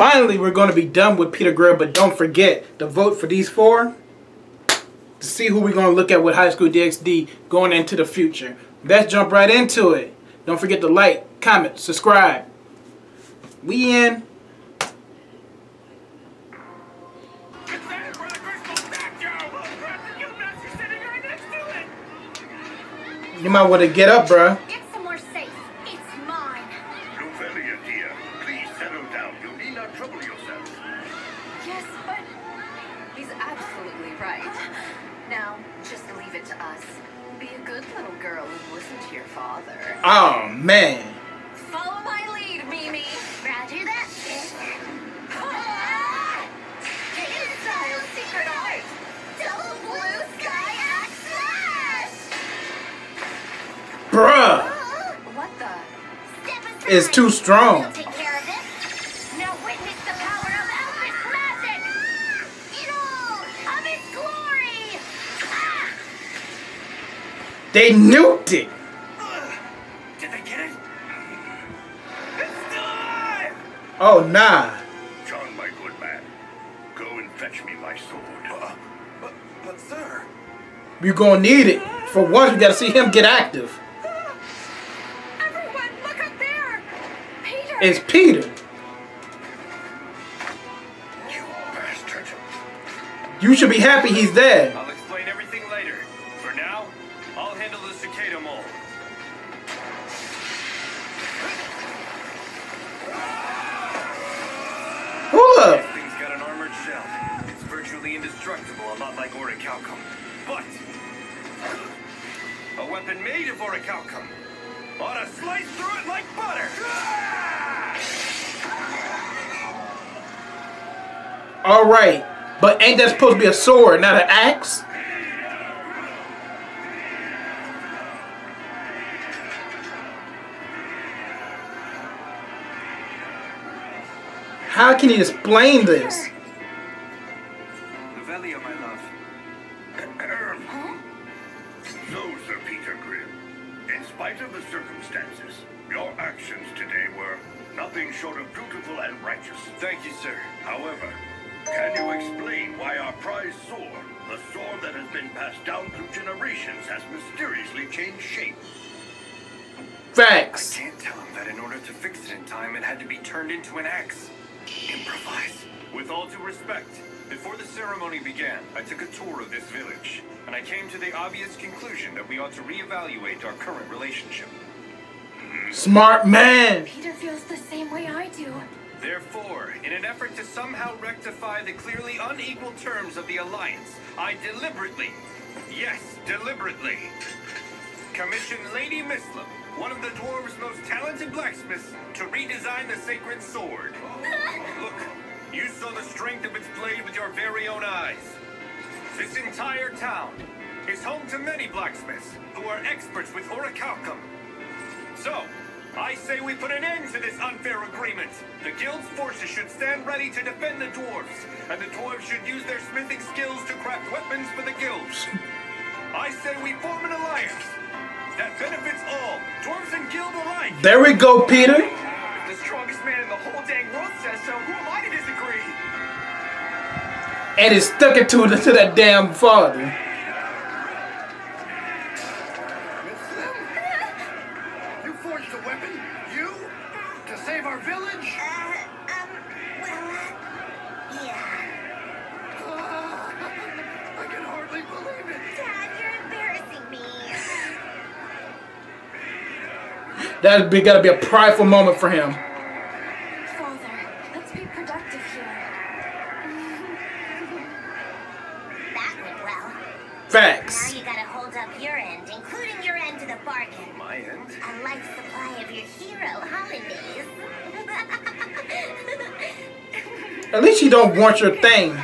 Finally, we're going to be done with Peter Grill, but don't forget to vote for these four to see who we're going to look at with High School DxD going into the future. Let's jump right into it. Don't forget to like, comment, subscribe. We in. You might want to get up, bruh. Right. Now, just leave it to us. Be a good little girl and listen to your father. Oh, man. Follow my lead, Mimi. Roger that. Hidden style secret art. Double blue sky axe. Bruh. What the? It's too strong. They nuked it. Did they get it? It's still alive! Oh, nah. John, my good man, go and fetch me my sword. Uh, but, but, sir... you going to need it. For once, we got to see him get active. Everyone, look up there! Peter! It's Peter. You bastard. You should be happy he's there. A lot like orichalcum. But a weapon made of orichalcum ought to slice through it like butter. All right. But ain't that supposed to be a sword, not an axe? How can you explain this? Luvelia, my love. So, Sir Peter Grill, in spite of the circumstances, your actions today were nothing short of beautiful and righteous. Thank you, sir. However, can you explain why our prized sword, the sword that has been passed down through generations, has mysteriously changed shape? Facts. Can't tell him that in order to fix it in time, it had to be turned into an axe. Improvise. With all due respect, before the ceremony began, I took a tour of this village, and I came to the obvious conclusion that we ought to reevaluate our current relationship. Smart man. Peter feels the same way I do. Therefore, in an effort to somehow rectify the clearly unequal terms of the alliance, I deliberately, yes, deliberately, commissioned Lady Mithlim, one of the dwarves' most talented blacksmiths, to redesign the sacred sword. Look, you saw the strength of its blade with your very own eyes. This entire town is home to many blacksmiths who are experts with orichalcum. So, I say we put an end to this unfair agreement. The guild's forces should stand ready to defend the dwarves, and the dwarves should use their smithing skills to craft weapons for the guilds. I say we form an alliance that benefits all, dwarves and guild alike. There we go, Peter. The strongest man in the whole dang world says so, who am I to disagree? And he stuck it to, to that damn father. You forged a weapon? You? To save our village? Uh, um, well, uh, yeah. I can hardly believe it. Dad, you're embarrassing me. That be gotta be a prideful moment for him. Father, let's be productive here. that went well. Facts. Now you gotta hold up your end, including your end of the bargain. My end? A life supply of your hero holidays. At least you don't want your thing.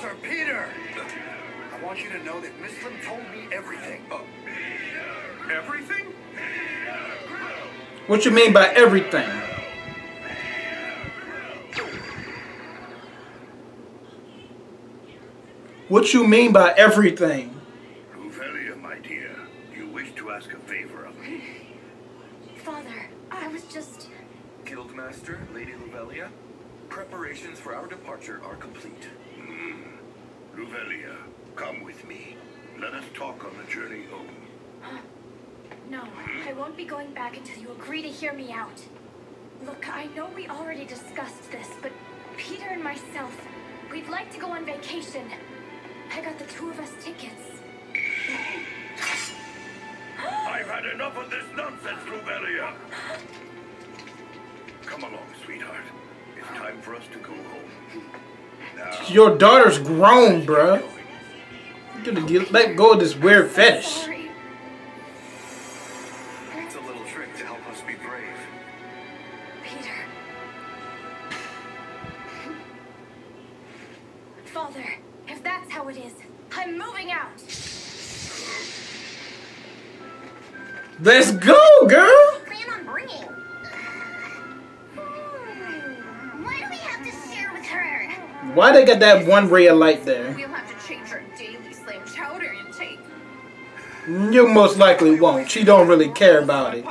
Sir Peter! I want you to know that Miss Lim told me everything. Oh. Everything? What you mean by everything? What you mean by everything? Luvelia, my dear, you wish to ask a favor of me. Father, I was just. Guildmaster, Lady Luvelia? Preparations for our departure are complete. Hmm. Luvelia, come with me. Let us talk on the journey home. No, I won't be going back until you agree to hear me out. Look, I know we already discussed this, but Peter and myself, we'd like to go on vacation. I got the two of us tickets. I've had enough of this nonsense, Luvelia. Come along, sweetheart. It's time for us to go home. Now, Your daughter's grown, bruh. You gotta get, let go of this weird fetish. Sorry. It's a little trick to help us be brave. Peter. Father, if that's how it is, I'm moving out. Let's go, girl. Plan on bringing. Hmm, why do we have to share with her? Why they got that one ray of light there? We'll have to change our daily slam chowder intake. You most likely won't. She don't really care about it.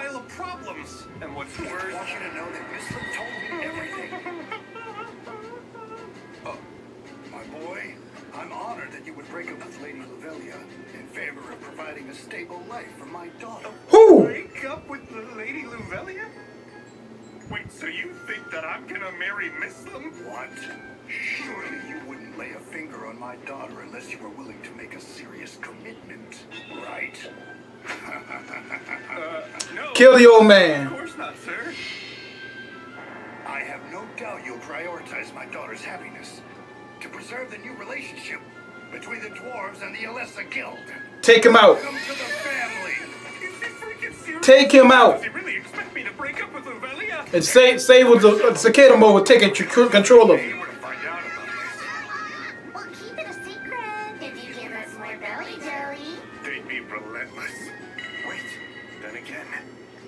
Providing a stable life for my daughter. Who? break up with the Lady Luvelia? Wait, so you think that I'm gonna marry Mithlim? What? Surely you wouldn't lay a finger on my daughter unless you were willing to make a serious commitment, right? Uh, no. Kill the old man. Of course not, sir. I have no doubt you'll prioritize my daughter's happiness to preserve the new relationship between the dwarves and the Alessa Guild. Take him out. Welcome to the family. Is he freaking serious? Take him out. Does he really expect me to break up with Luvelia? And say say with the uh, cicada-mole, taking tr- control of He him. would find out about this. We'll keep it a secret if you give us more belly jelly. They'd be relentless. Wait, then again,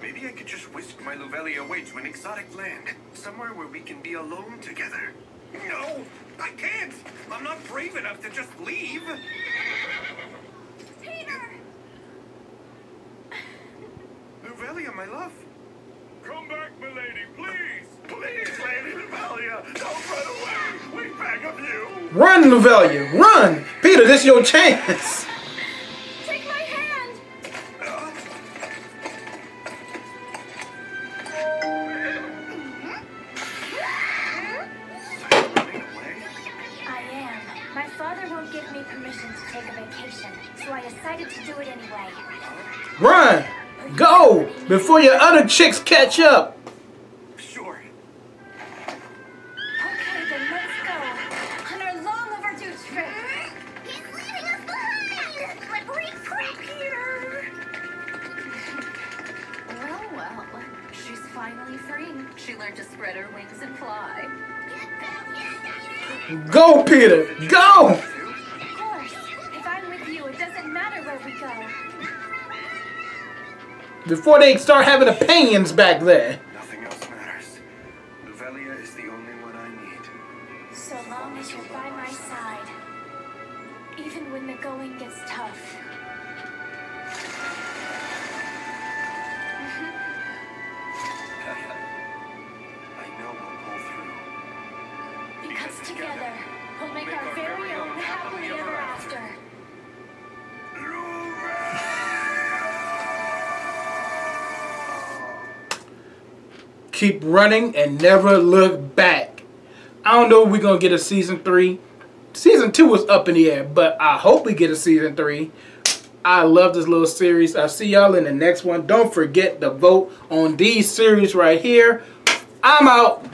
maybe I could just whisk my Luvelia away to an exotic land, somewhere where we can be alone together. No, I can't. I'm not brave enough to just leave. Peter! Luvelia, my love. Come back, milady, please. Please, Lady Luvelia, don't run away. We beg of you. Run, Luvelia, run. Peter, this your chance. Take my hand! I am. My father won't give me permission to take a vacation, so I decided to do it anyway. Run. Go before your other chicks catch up. Sure. Okay, then let's go. On our long overdue trip. He's leaving us behind! Slippery crap here! Well, well. She's finally free. She learned to spread her wings and fly. Go, Peter. Go. Before they start having opinions back there. Nothing else matters. Luvelia is the only one I need. So long as you're by my side. Even when the going gets tough. I know we'll pull through. Because together, we'll make our very own happily ever after. Keep running and never look back. I don't know if we're gonna get a season three. Season two was up in the air, but I hope we get a season three. I love this little series. I'll see y'all in the next one. Don't forget to vote on these series right here. I'm out.